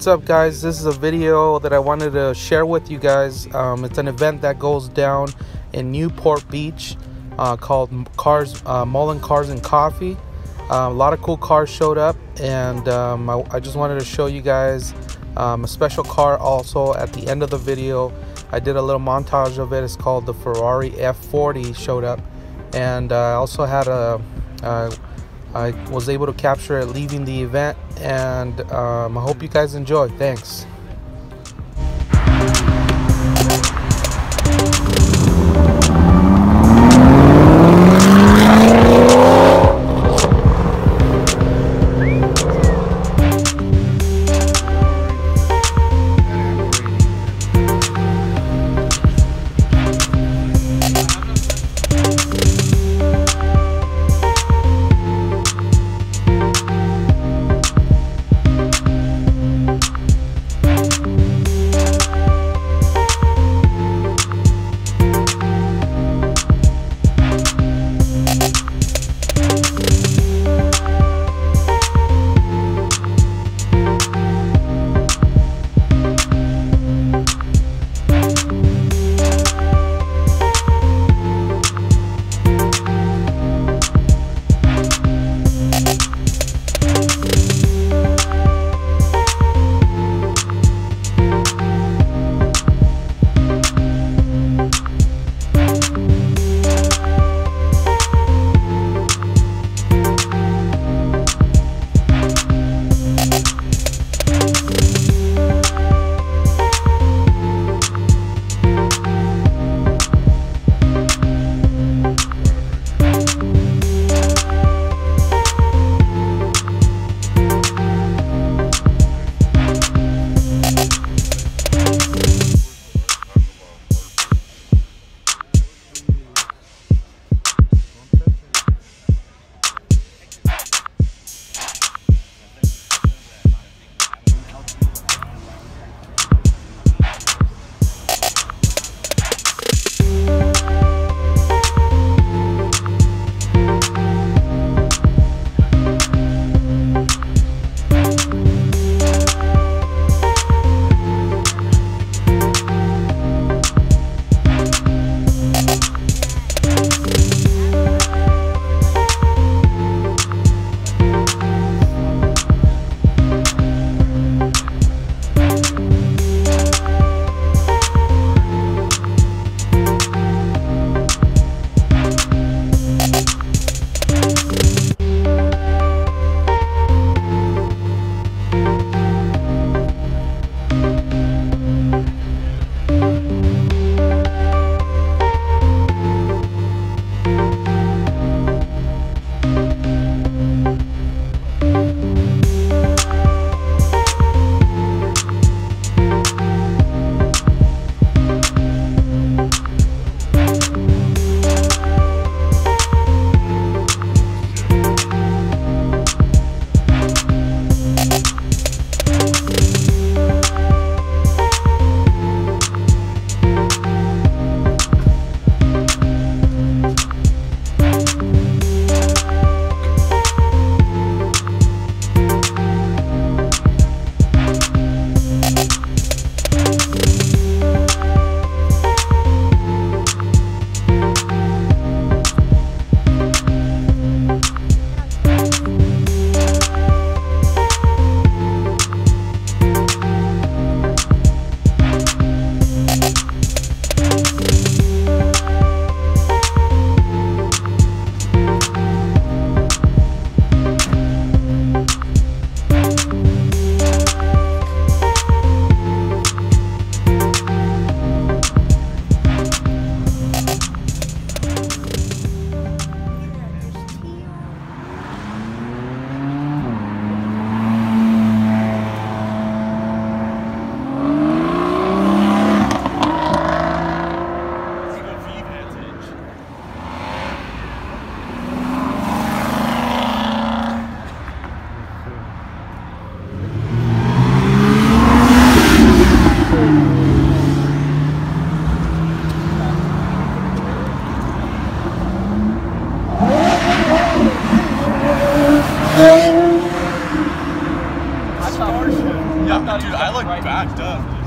What's up guys? This is a video that I wanted to share with you guys. Um, it's an event that goes down in Newport Beach uh, called Cars, uh, Moulin Cars and Coffee. Uh, a lot of cool cars showed up and um, I, I, just wanted to show you guys um, a special car also at the end of the video. I did a little montage of it. It's called the Ferrari F40 showed up and uh, I also had a uh, I was able to capture it leaving the event and um, I hope you guys enjoy. Thanks. Backed up.